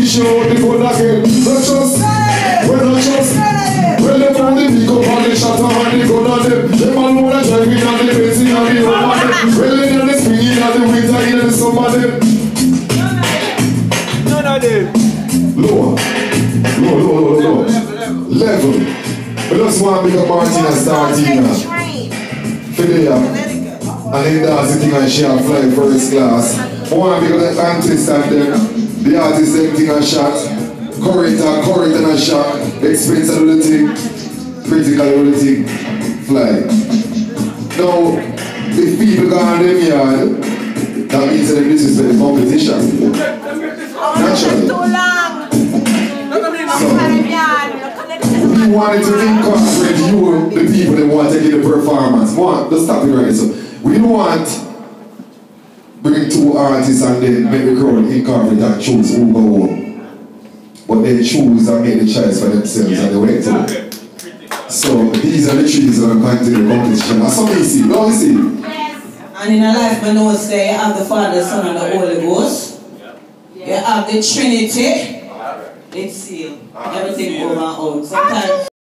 teach you how to go again. Not just, well, not just. Well, they found the pick up and the shot and the gun on them. Them all know that driving and the racing and the home on them. Well, they know the swinging and the winter in the summer them. None of them. Lower. Lower, lower, lower, lower. Level. We just want to pick up Martin and start in now. Fidelia. And then that's the thing and she have fly first class. One want to pick up the artist uh, and them. The artist them thing and shot. Current and current and a shot. Expense and the thing. Critical and the thing. Fly. Now, if people go on them yard, that means that this is the competition. Naturally. Too long. So, we wanted to incorporate you, the people that want to get the performance. One, let's stop it right. So we don't want bring two artists and then make the crowd incorporate and choose who go home. But they choose and make the choice for themselves and they wait to it. So these are the trees that are going to the competition. That's how we see. Now we see. And in a life, we know say you have the Father, Son, and the Holy Ghost. Yeah. You have the Trinity. It's sealed. Everything over and out. Sometimes